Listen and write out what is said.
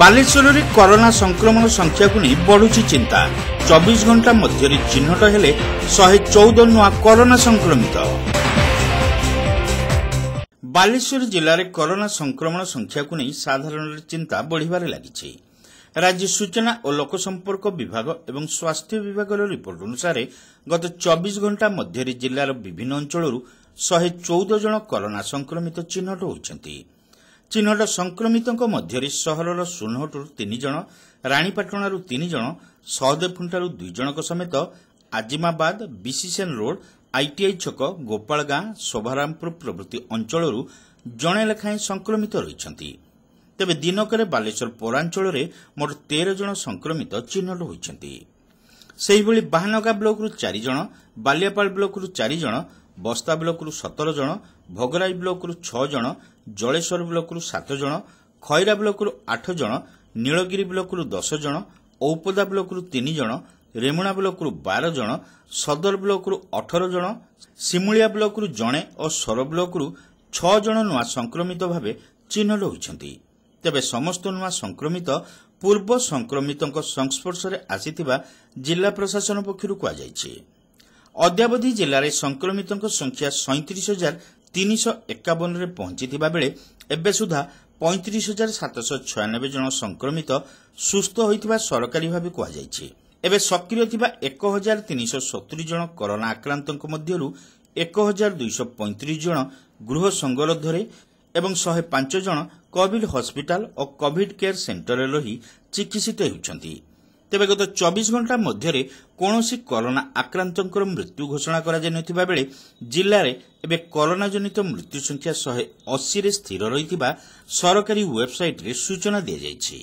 ବାଲେଶ୍ୱରରେ କରୋନା ସଂକ୍ରମଣ ସଂଖ୍ୟାକୁ ନେଇ ବଢୁଛି ଚିନ୍ତା। ଚବିଶ ଘଣ୍ଟା ମଧ୍ୟରେ ଚିହ୍ନଟ ହେଲେ ଶହେ ଚଉଦ ନୂଆ କରୋନା ସଂକ୍ରମିତ। ବାଲେଶ୍ୱର ଜିଲ୍ଲାରେ କରୋନା ସଂକ୍ରମଣ ସଂଖ୍ୟାକୁ ନେଇ ସାଧାରଣରେ ଚିନ୍ତା ବଢ଼ିବାରେ ଲାଗିଛି। ରାଜ୍ୟ ସୂଚନା ଓ ଲୋକସମ୍ପର୍କ ବିଭାଗ ଏବଂ ସ୍ୱାସ୍ଥ୍ୟ ବିଭାଗର ରିପୋର୍ଟ ଅନୁସାରେ ଗତ ଚବିଶ ଘଣ୍ଟା ମଧ୍ୟରେ ଜିଲ୍ଲାର ବିଭିନ୍ନ ଅଞ୍ଚଳରୁ ଶହେ ଚଉଦ ଜଣ କରୋନା ସଂକ୍ରମିତ ଚିହ୍ନଟ ହୋଇଛନ୍ତି। ଚିହ୍ନଟ ସଂକ୍ରମିତଙ୍କ ମଧ୍ୟରେ ସହରର ସୁନହଟରୁ ତିନି ଜଣ ରାଣୀପାଟଣାରୁ ତିନି ଜଣ ସହଦେବଖୁଣ୍ଟାରୁ ଦୁଇ ଜଣଙ୍କ ସମେତ ଆଜିମାବାଦ ବିସିସିଏନ୍ ରୋଡ୍ ଆଇଟିଆଇ ଛକ ଗୋପାଳଗାଁ ଶୋଭାରାମପୁର ପ୍ରଭୃତି ଅଞ୍ଚଳରୁ ଜଣେ ଲେଖାଏଁ ସଂକ୍ରମିତ ରହିଛନ୍ତି। ତେବେ ଦିନକରେ ବାଲେଶ୍ୱର ପୌରାଞ୍ଚଳରେ ମୋଟ ତେର ଜଣ ସଂକ୍ରମିତ ଚିହ୍ନଟ ହୋଇଛନ୍ତି। ସେହିଭଳି ବାହାନଗା ବ୍ଲକରୁ ଚାରି ଜଣ ବାଲିଆପାଳ ବ୍ଲକରୁ ଚାରି ଜଣ ବସ୍ତା ବ୍ଲକରୁ ସତର ଜଣ ଭୋଗରାଇ ବ୍ଲକରୁ ଛଅ ଜଣ ଜଳେଶ୍ୱର ବ୍ଲକରୁ ସାତ ଜଣ ଖଇରା ବ୍ଲକରୁ ଆଠ ଜଣ ନୀଳଗିରି ବ୍ଲକରୁ ଦଶ ଜଣ ଔପଦା ବ୍ଲକରୁ ତିନି ଜଣ ରେମୁଣା ବ୍ଲକରୁ ବାର ଜଣ ସଦର ବ୍ଲକରୁ ଅଠର ଜଣ ସିମୁଳିଆ ବ୍ଲକରୁ ଜଣେ ଓ ସୋର ବ୍ଲକରୁ ଛଅ ଜଣ ନୂଆ ସଂକ୍ରମିତ ଭାବେ ଚିହ୍ନଟ ହୋଇଛନ୍ତି ତେବେ ସମସ୍ତ ନୂଆ ସଂକ୍ରମିତ ପୂର୍ବ ସଂକ୍ରମିତଙ୍କ ସଂସ୍ପର୍ଶରେ ଆସିଥିବା ଜିଲ୍ଲା ପ୍ରଶାସନ ପକ୍ଷରୁ କୁହାଯାଇଛି। ଅଦ୍ୟାବଧି ଜିଲ୍ଲାରେ ସଂକ୍ରମିତଙ୍କ ସଂଖ୍ୟା ସଇଁତିରିଶ ହଜାର ତିନିଶହ ଏକାବନରେ ପହଞ୍ଚିଥିବା ବେଳେ ଏବେ ସୁଦ୍ଧା ପଇଁତିରିଶ ହଜାର ସାତଶହ ଛୟାନବେ ଜଣ ସଂକ୍ରମିତ ସୁସ୍ଥ ହୋଇଥିବା ସରକାରୀ ଭାବେ କୁହାଯାଇଛି। ଏବେ ସକ୍ରିୟ ଥିବା ଏକ ହଜାର ତିନିଶହ ସତୁରି ଜଣ କରୋନା ଆକ୍ରାନ୍ତଙ୍କ ମଧ୍ୟରୁ ଏକ ହଜାର ଦୁଇଶହ ପଇଁତିରିଶ ଜଣ ଗୃହ ସଙ୍ଗରୋଧରେ ଏବଂ ଶହେ ପାଞ୍ଚ ଜଣ କୋଭିଡ୍ ହସ୍ପିଟାଲ ଓ କୋଭିଡ୍ କେୟାର ସେଣ୍ଟରରେ ରହି ଚିକିତ୍ସିତ ହେଉଛନ୍ତି। ତେବେ ଗତ ଚବିଶ ଘଣ୍ଟା ମଧ୍ୟରେ କୌଣସି କରୋନା ଆକ୍ରାନ୍ତଙ୍କର ମୃତ୍ୟୁ ଘୋଷଣା କରାଯାଇନଥିବା ବେଳେ ଜିଲ୍ଲାରେ ଏବେ କରୋନା ଜନିତ ମୃତ୍ୟୁ ସଂଖ୍ୟା ଶହେ ଅଶୀରେ ସ୍ଥିର ରହିଥିବା ସରକାରୀ ୱେବସାଇଟ୍ରେ ସୂଚନା ଦିଆଯାଇଛି।